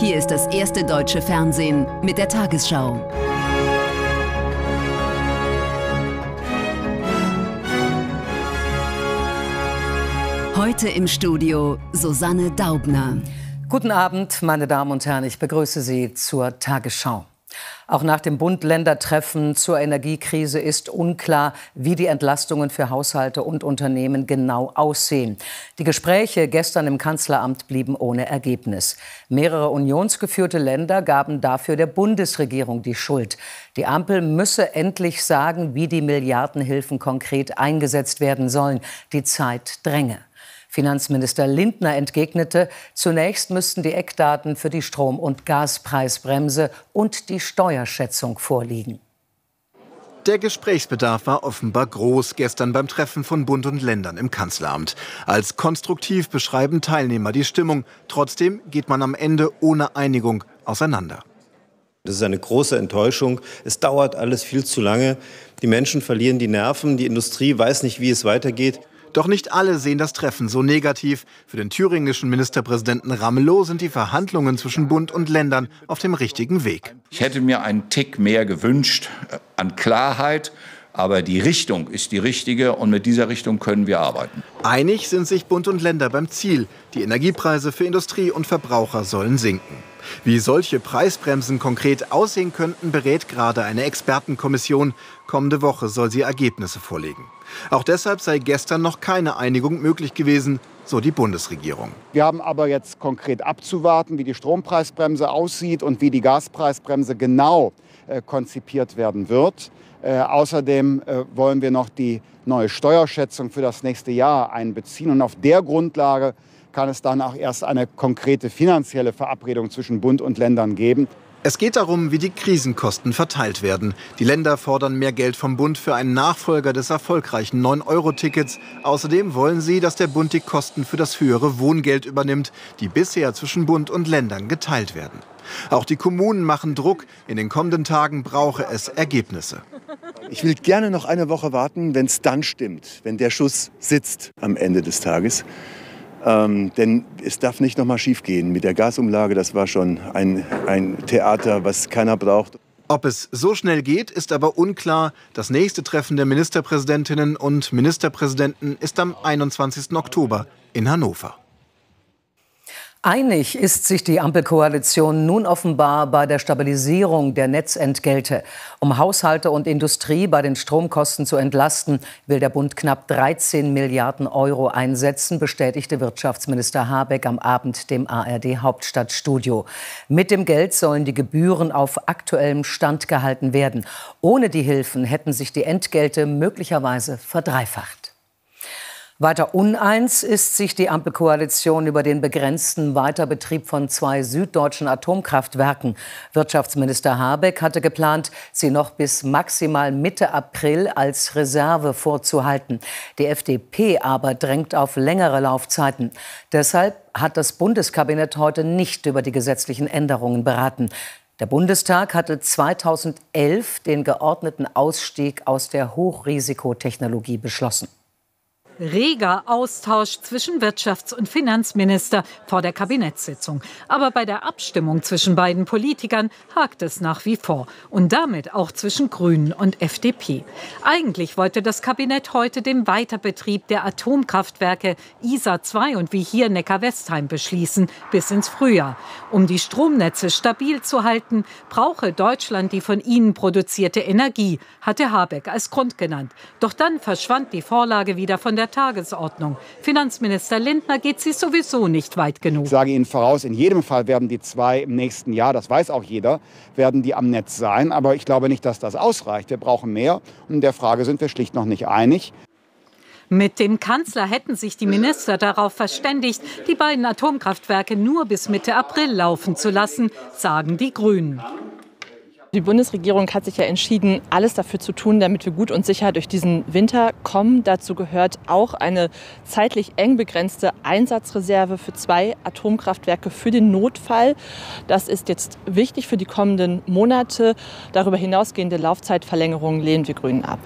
Hier ist das erste deutsche Fernsehen mit der Tagesschau. Heute im Studio Susanne Daubner. Guten Abend, meine Damen und Herren. Ich begrüße Sie zur Tagesschau. Auch nach dem Bund-Länder-Treffen zur Energiekrise ist unklar, wie die Entlastungen für Haushalte und Unternehmen genau aussehen. Die Gespräche gestern im Kanzleramt blieben ohne Ergebnis. Mehrere unionsgeführte Länder gaben dafür der Bundesregierung die Schuld. Die Ampel müsse endlich sagen, wie die Milliardenhilfen konkret eingesetzt werden sollen. Die Zeit dränge. Finanzminister Lindner entgegnete, zunächst müssten die Eckdaten für die Strom- und Gaspreisbremse und die Steuerschätzung vorliegen. Der Gesprächsbedarf war offenbar groß gestern beim Treffen von Bund und Ländern im Kanzleramt. Als konstruktiv beschreiben Teilnehmer die Stimmung. Trotzdem geht man am Ende ohne Einigung auseinander. Das ist eine große Enttäuschung. Es dauert alles viel zu lange. Die Menschen verlieren die Nerven. Die Industrie weiß nicht, wie es weitergeht. Doch nicht alle sehen das Treffen so negativ. Für den thüringischen Ministerpräsidenten Ramelow sind die Verhandlungen zwischen Bund und Ländern auf dem richtigen Weg. Ich hätte mir einen Tick mehr gewünscht äh, an Klarheit. Aber die Richtung ist die richtige und mit dieser Richtung können wir arbeiten. Einig sind sich Bund und Länder beim Ziel. Die Energiepreise für Industrie und Verbraucher sollen sinken. Wie solche Preisbremsen konkret aussehen könnten, berät gerade eine Expertenkommission. Kommende Woche soll sie Ergebnisse vorlegen. Auch deshalb sei gestern noch keine Einigung möglich gewesen, so die Bundesregierung. Wir haben aber jetzt konkret abzuwarten, wie die Strompreisbremse aussieht und wie die Gaspreisbremse genau äh, konzipiert werden wird. Äh, außerdem äh, wollen wir noch die neue Steuerschätzung für das nächste Jahr einbeziehen. Und auf der Grundlage kann es dann auch erst eine konkrete finanzielle Verabredung zwischen Bund und Ländern geben. Es geht darum, wie die Krisenkosten verteilt werden. Die Länder fordern mehr Geld vom Bund für einen Nachfolger des erfolgreichen 9-Euro-Tickets. Außerdem wollen sie, dass der Bund die Kosten für das höhere Wohngeld übernimmt, die bisher zwischen Bund und Ländern geteilt werden. Auch die Kommunen machen Druck. In den kommenden Tagen brauche es Ergebnisse. Ich will gerne noch eine Woche warten, wenn es dann stimmt, wenn der Schuss sitzt am Ende des Tages. Ähm, denn es darf nicht noch mal schief gehen mit der Gasumlage. Das war schon ein, ein Theater, was keiner braucht. Ob es so schnell geht, ist aber unklar. Das nächste Treffen der Ministerpräsidentinnen und Ministerpräsidenten ist am 21. Oktober in Hannover. Einig ist sich die Ampelkoalition nun offenbar bei der Stabilisierung der Netzentgelte. Um Haushalte und Industrie bei den Stromkosten zu entlasten, will der Bund knapp 13 Milliarden Euro einsetzen, bestätigte Wirtschaftsminister Habeck am Abend dem ARD Hauptstadtstudio. Mit dem Geld sollen die Gebühren auf aktuellem Stand gehalten werden. Ohne die Hilfen hätten sich die Entgelte möglicherweise verdreifacht. Weiter uneins ist sich die Ampelkoalition über den begrenzten Weiterbetrieb von zwei süddeutschen Atomkraftwerken. Wirtschaftsminister Habeck hatte geplant, sie noch bis maximal Mitte April als Reserve vorzuhalten. Die FDP aber drängt auf längere Laufzeiten. Deshalb hat das Bundeskabinett heute nicht über die gesetzlichen Änderungen beraten. Der Bundestag hatte 2011 den geordneten Ausstieg aus der Hochrisikotechnologie beschlossen reger Austausch zwischen Wirtschafts- und Finanzminister vor der Kabinettssitzung. Aber bei der Abstimmung zwischen beiden Politikern hakt es nach wie vor. Und damit auch zwischen Grünen und FDP. Eigentlich wollte das Kabinett heute den Weiterbetrieb der Atomkraftwerke ISA 2 und wie hier Neckar-Westheim beschließen, bis ins Frühjahr. Um die Stromnetze stabil zu halten, brauche Deutschland die von ihnen produzierte Energie, hatte Habeck als Grund genannt. Doch dann verschwand die Vorlage wieder von der Tagesordnung. Finanzminister Lindner geht sie sowieso nicht weit genug. Ich sage Ihnen voraus, in jedem Fall werden die zwei im nächsten Jahr, das weiß auch jeder, werden die am Netz sein. Aber ich glaube nicht, dass das ausreicht. Wir brauchen mehr. Und in der Frage sind wir schlicht noch nicht einig. Mit dem Kanzler hätten sich die Minister darauf verständigt, die beiden Atomkraftwerke nur bis Mitte April laufen zu lassen, sagen die Grünen. Die Bundesregierung hat sich ja entschieden, alles dafür zu tun, damit wir gut und sicher durch diesen Winter kommen. Dazu gehört auch eine zeitlich eng begrenzte Einsatzreserve für zwei Atomkraftwerke für den Notfall. Das ist jetzt wichtig für die kommenden Monate. Darüber hinausgehende Laufzeitverlängerungen lehnen wir Grünen ab.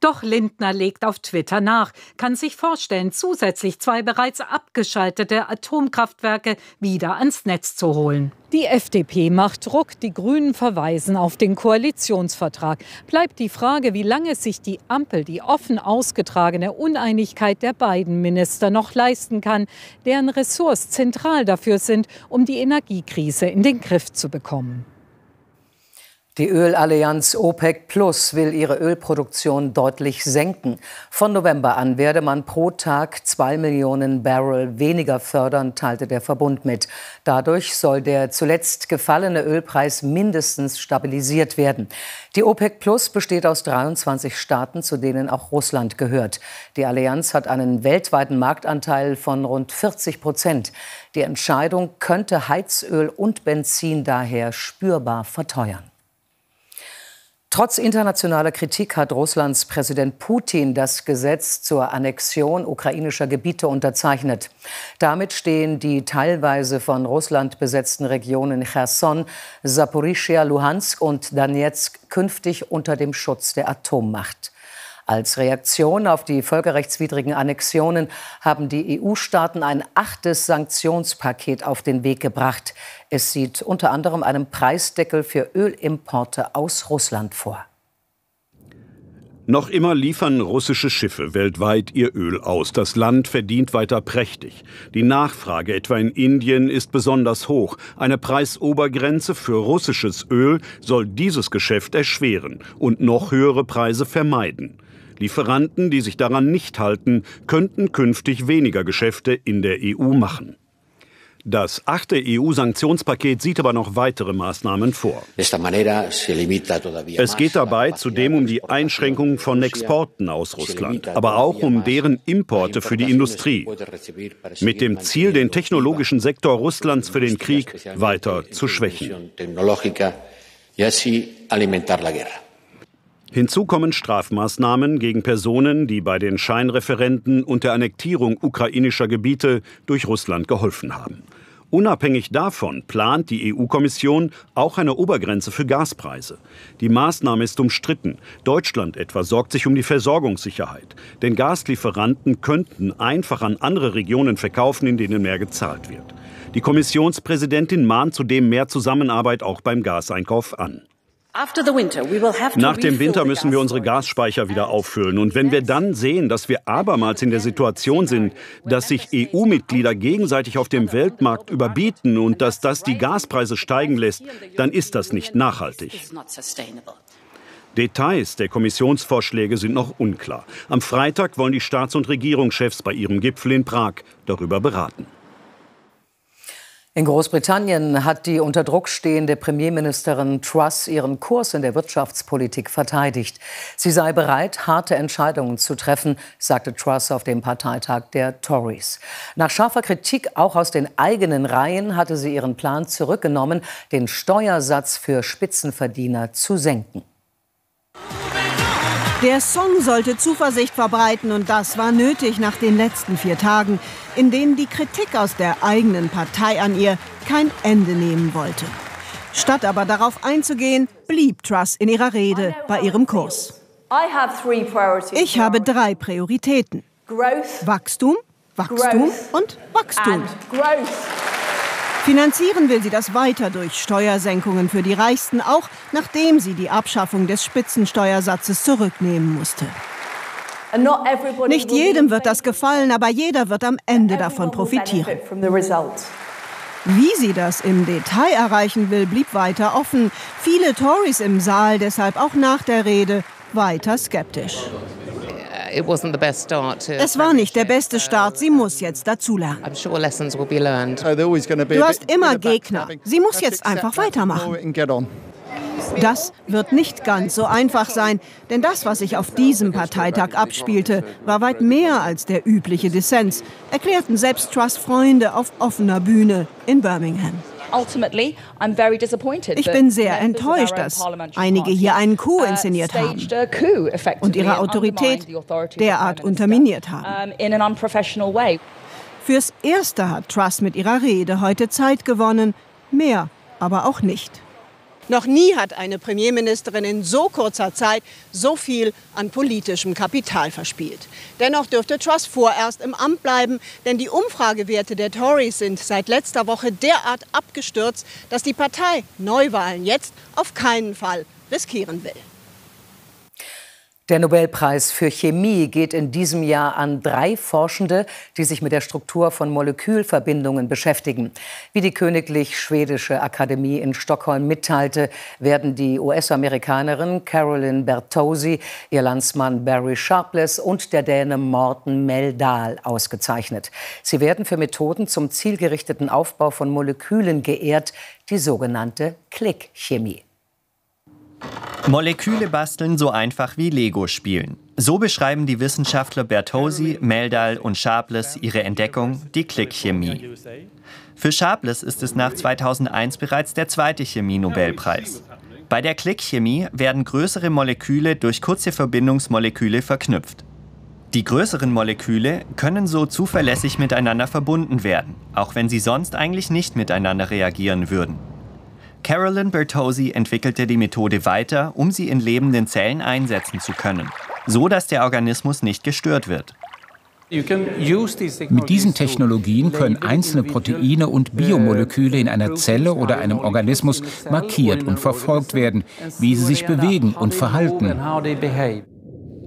Doch Lindner legt auf Twitter nach, kann sich vorstellen, zusätzlich zwei bereits abgeschaltete Atomkraftwerke wieder ans Netz zu holen. Die FDP macht Druck, die Grünen verweisen auf den Koalitionsvertrag. Bleibt die Frage, wie lange sich die Ampel die offen ausgetragene Uneinigkeit der beiden Minister noch leisten kann, deren Ressorts zentral dafür sind, um die Energiekrise in den Griff zu bekommen. Die Ölallianz OPEC Plus will ihre Ölproduktion deutlich senken. Von November an werde man pro Tag zwei Millionen Barrel weniger fördern, teilte der Verbund mit. Dadurch soll der zuletzt gefallene Ölpreis mindestens stabilisiert werden. Die OPEC Plus besteht aus 23 Staaten, zu denen auch Russland gehört. Die Allianz hat einen weltweiten Marktanteil von rund 40 Prozent. Die Entscheidung könnte Heizöl und Benzin daher spürbar verteuern. Trotz internationaler Kritik hat Russlands Präsident Putin das Gesetz zur Annexion ukrainischer Gebiete unterzeichnet. Damit stehen die teilweise von Russland besetzten Regionen Cherson, Saporischia, Luhansk und Donetsk künftig unter dem Schutz der Atommacht. Als Reaktion auf die völkerrechtswidrigen Annexionen haben die EU-Staaten ein achtes Sanktionspaket auf den Weg gebracht. Es sieht unter anderem einen Preisdeckel für Ölimporte aus Russland vor. Noch immer liefern russische Schiffe weltweit ihr Öl aus. Das Land verdient weiter prächtig. Die Nachfrage etwa in Indien ist besonders hoch. Eine Preisobergrenze für russisches Öl soll dieses Geschäft erschweren und noch höhere Preise vermeiden. Lieferanten, die sich daran nicht halten, könnten künftig weniger Geschäfte in der EU machen. Das achte EU-Sanktionspaket sieht aber noch weitere Maßnahmen vor. Es geht dabei zudem um die Einschränkung von Exporten aus Russland, aber auch um deren Importe für die Industrie, mit dem Ziel, den technologischen Sektor Russlands für den Krieg weiter zu schwächen. Hinzu kommen Strafmaßnahmen gegen Personen, die bei den Scheinreferenten und der Annektierung ukrainischer Gebiete durch Russland geholfen haben. Unabhängig davon plant die EU-Kommission auch eine Obergrenze für Gaspreise. Die Maßnahme ist umstritten. Deutschland etwa sorgt sich um die Versorgungssicherheit. Denn Gaslieferanten könnten einfach an andere Regionen verkaufen, in denen mehr gezahlt wird. Die Kommissionspräsidentin mahnt zudem mehr Zusammenarbeit auch beim Gaseinkauf an. Nach dem Winter müssen wir unsere Gasspeicher wieder auffüllen. Und wenn wir dann sehen, dass wir abermals in der Situation sind, dass sich EU-Mitglieder gegenseitig auf dem Weltmarkt überbieten und dass das die Gaspreise steigen lässt, dann ist das nicht nachhaltig. Details der Kommissionsvorschläge sind noch unklar. Am Freitag wollen die Staats- und Regierungschefs bei ihrem Gipfel in Prag darüber beraten. In Großbritannien hat die unter Druck stehende Premierministerin Truss ihren Kurs in der Wirtschaftspolitik verteidigt. Sie sei bereit, harte Entscheidungen zu treffen, sagte Truss auf dem Parteitag der Tories. Nach scharfer Kritik auch aus den eigenen Reihen hatte sie ihren Plan zurückgenommen, den Steuersatz für Spitzenverdiener zu senken. Der Song sollte Zuversicht verbreiten und das war nötig nach den letzten vier Tagen, in denen die Kritik aus der eigenen Partei an ihr kein Ende nehmen wollte. Statt aber darauf einzugehen, blieb Truss in ihrer Rede bei ihrem Kurs. Ich habe drei Prioritäten. Wachstum, Wachstum und Wachstum. Finanzieren will sie das weiter durch Steuersenkungen für die Reichsten, auch nachdem sie die Abschaffung des Spitzensteuersatzes zurücknehmen musste. Nicht jedem wird das gefallen, aber jeder wird am Ende davon profitieren. Wie sie das im Detail erreichen will, blieb weiter offen. Viele Tories im Saal deshalb auch nach der Rede weiter skeptisch. Es war nicht der beste Start. Sie muss jetzt dazulernen. Du hast immer Gegner. Sie muss jetzt einfach weitermachen. Das wird nicht ganz so einfach sein, denn das, was sich auf diesem Parteitag abspielte, war weit mehr als der übliche Dissens, erklärten selbst Truss Freunde auf offener Bühne in Birmingham. Ich bin sehr enttäuscht, dass einige hier einen Coup uh, inszeniert haben und ihre Autorität derart unterminiert haben. Fürs Erste hat Truss mit ihrer Rede heute Zeit gewonnen, mehr aber auch nicht. Noch nie hat eine Premierministerin in so kurzer Zeit so viel an politischem Kapital verspielt. Dennoch dürfte Truss vorerst im Amt bleiben, denn die Umfragewerte der Tories sind seit letzter Woche derart abgestürzt, dass die Partei Neuwahlen jetzt auf keinen Fall riskieren will. Der Nobelpreis für Chemie geht in diesem Jahr an drei Forschende, die sich mit der Struktur von Molekülverbindungen beschäftigen. Wie die Königlich Schwedische Akademie in Stockholm mitteilte, werden die US-Amerikanerin Carolyn Bertosi, ihr Landsmann Barry Sharpless und der Däne Morten Meldal ausgezeichnet. Sie werden für Methoden zum zielgerichteten Aufbau von Molekülen geehrt, die sogenannte Klickchemie. Moleküle basteln so einfach wie Lego spielen. So beschreiben die Wissenschaftler Bertosi, Meldal und Sharpless ihre Entdeckung, die Klickchemie. Für Sharpless ist es nach 2001 bereits der zweite Chemie-Nobelpreis. Bei der Klickchemie werden größere Moleküle durch kurze Verbindungsmoleküle verknüpft. Die größeren Moleküle können so zuverlässig miteinander verbunden werden, auch wenn sie sonst eigentlich nicht miteinander reagieren würden. Carolyn Bertozzi entwickelte die Methode weiter, um sie in lebenden Zellen einsetzen zu können, so dass der Organismus nicht gestört wird. Mit diesen Technologien können einzelne Proteine und Biomoleküle in einer Zelle oder einem Organismus markiert und verfolgt werden, wie sie sich bewegen und verhalten.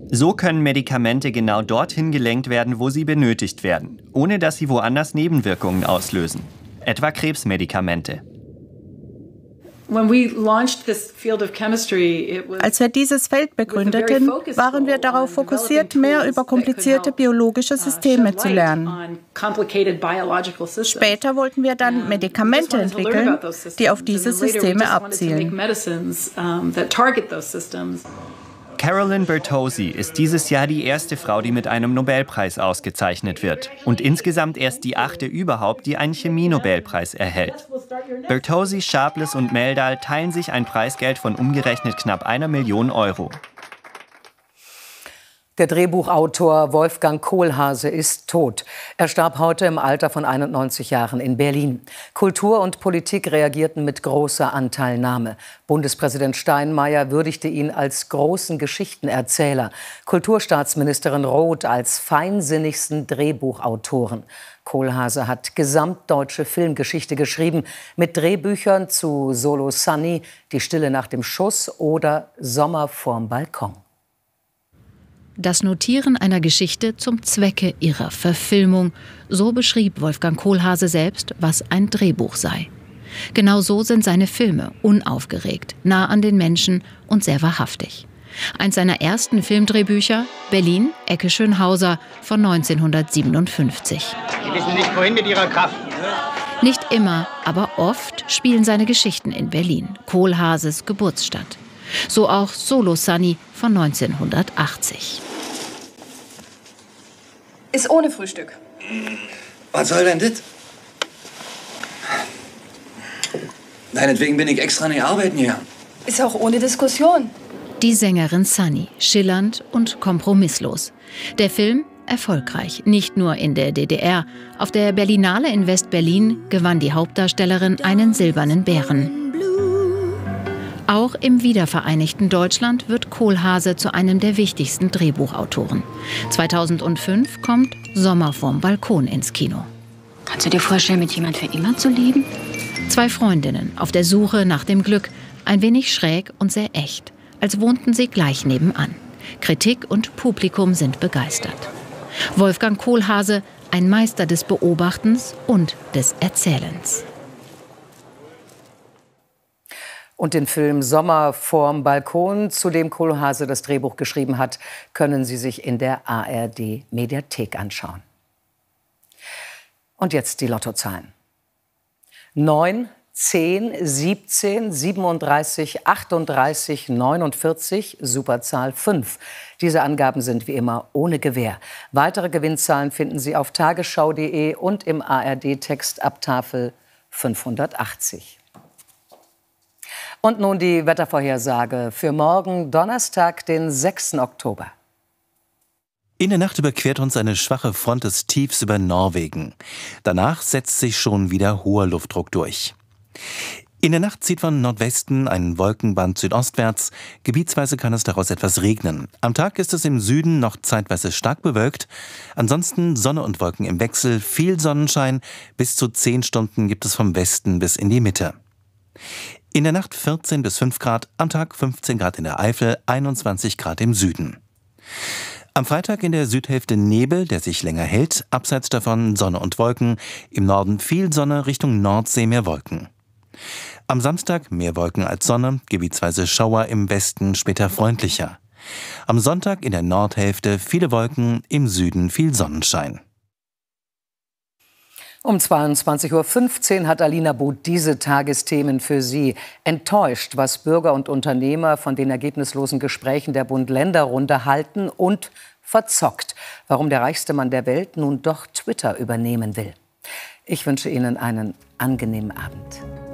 So können Medikamente genau dorthin gelenkt werden, wo sie benötigt werden, ohne dass sie woanders Nebenwirkungen auslösen, etwa Krebsmedikamente. Als wir dieses Feld begründeten, waren wir darauf fokussiert, mehr über komplizierte biologische uh, Systeme zu lernen. Später wollten wir dann Medikamente entwickeln, die auf diese Systeme abzielen. Carolyn Bertozzi ist dieses Jahr die erste Frau, die mit einem Nobelpreis ausgezeichnet wird und insgesamt erst die achte überhaupt, die einen Chemie-Nobelpreis erhält. Bertozzi, Sharpless und Meldal teilen sich ein Preisgeld von umgerechnet knapp einer Million Euro. Der Drehbuchautor Wolfgang Kohlhase ist tot. Er starb heute im Alter von 91 Jahren in Berlin. Kultur und Politik reagierten mit großer Anteilnahme. Bundespräsident Steinmeier würdigte ihn als großen Geschichtenerzähler, Kulturstaatsministerin Roth als feinsinnigsten Drehbuchautoren. Kohlhase hat gesamtdeutsche Filmgeschichte geschrieben, mit Drehbüchern zu Solo Sunny, Die Stille nach dem Schuss oder Sommer vorm Balkon das Notieren einer Geschichte zum Zwecke ihrer Verfilmung. So beschrieb Wolfgang Kohlhase selbst, was ein Drehbuch sei. Genau so sind seine Filme, unaufgeregt, nah an den Menschen und sehr wahrhaftig. Eins seiner ersten Filmdrehbücher, Berlin, Ecke Schönhauser von 1957. Sie wissen nicht, wohin mit Ihrer Kraft. Nicht immer, aber oft spielen seine Geschichten in Berlin, Kohlhases Geburtsstadt. So auch Solo Sunny von 1980. Ist ohne Frühstück. Was soll denn das? Deinetwegen bin ich extra nicht arbeiten hier. Ist auch ohne Diskussion. Die Sängerin Sunny, schillernd und kompromisslos. Der Film erfolgreich, nicht nur in der DDR. Auf der Berlinale in West-Berlin gewann die Hauptdarstellerin einen silbernen Bären. Auch im wiedervereinigten Deutschland wird Kohlhase zu einem der wichtigsten Drehbuchautoren. 2005 kommt Sommer vorm Balkon ins Kino. Kannst du dir vorstellen, mit jemand für immer zu leben? Zwei Freundinnen auf der Suche nach dem Glück, ein wenig schräg und sehr echt, als wohnten sie gleich nebenan. Kritik und Publikum sind begeistert. Wolfgang Kohlhase, ein Meister des Beobachtens und des Erzählens. Und den Film Sommer vorm Balkon, zu dem Kohlhase das Drehbuch geschrieben hat, können Sie sich in der ARD Mediathek anschauen. Und jetzt die Lottozahlen. 9, 10, 17, 37, 38, 49, Superzahl 5. Diese Angaben sind wie immer ohne Gewähr. Weitere Gewinnzahlen finden Sie auf tagesschau.de und im ARD-Text ab Tafel 580. Und nun die Wettervorhersage für morgen Donnerstag, den 6. Oktober. In der Nacht überquert uns eine schwache Front des Tiefs über Norwegen. Danach setzt sich schon wieder hoher Luftdruck durch. In der Nacht zieht von Nordwesten ein Wolkenband südostwärts. Gebietsweise kann es daraus etwas regnen. Am Tag ist es im Süden noch zeitweise stark bewölkt. Ansonsten Sonne und Wolken im Wechsel, viel Sonnenschein. Bis zu 10 Stunden gibt es vom Westen bis in die Mitte. In der Nacht 14 bis 5 Grad, am Tag 15 Grad in der Eifel, 21 Grad im Süden. Am Freitag in der Südhälfte Nebel, der sich länger hält, abseits davon Sonne und Wolken, im Norden viel Sonne, Richtung Nordsee mehr Wolken. Am Samstag mehr Wolken als Sonne, gebietsweise Schauer im Westen, später freundlicher. Am Sonntag in der Nordhälfte viele Wolken, im Süden viel Sonnenschein. Um 22.15 Uhr hat Alina Boot diese Tagesthemen für Sie. Enttäuscht, was Bürger und Unternehmer von den ergebnislosen Gesprächen der Bund-Länder-Runde halten und verzockt, warum der reichste Mann der Welt nun doch Twitter übernehmen will. Ich wünsche Ihnen einen angenehmen Abend.